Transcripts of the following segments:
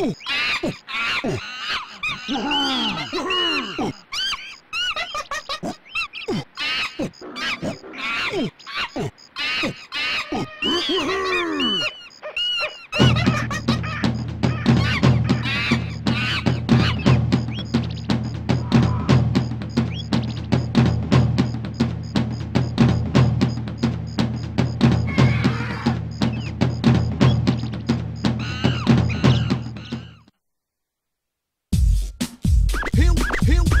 Oh! Hill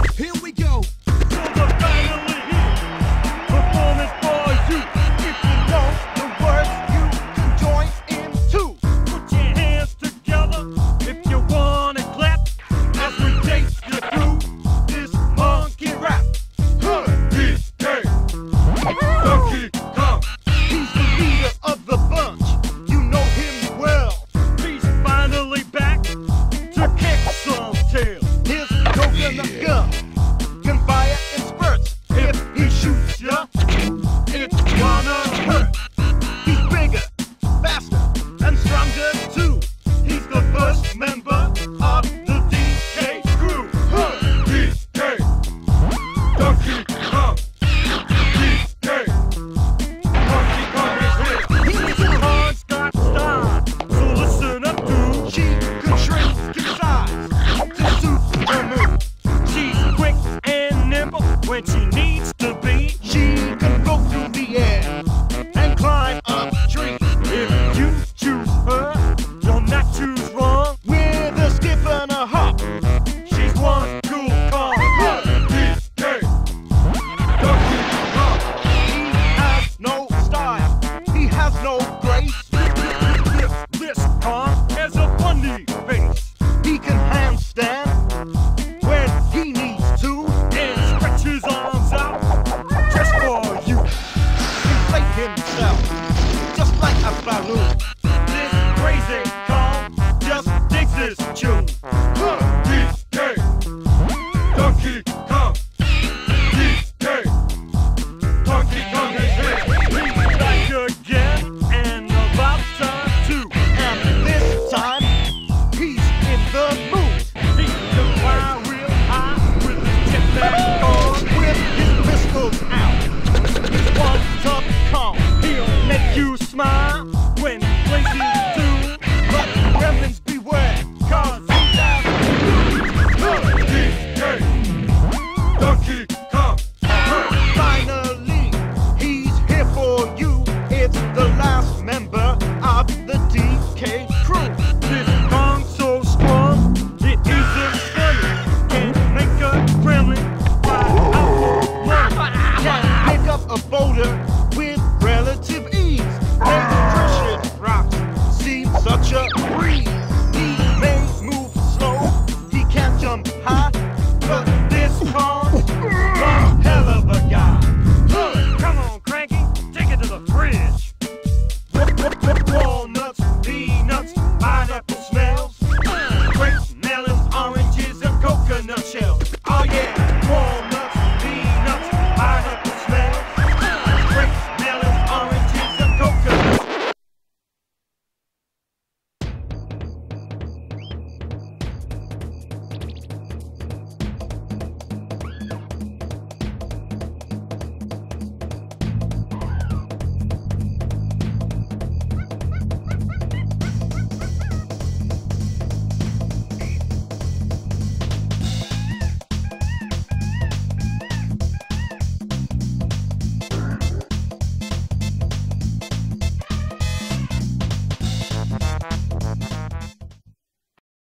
no grace. This, this Kong has a funny face. He can handstand when he needs to and stretch his arms out just for you. Inflate himself just like a balloon. This crazy Kong just digs his chew.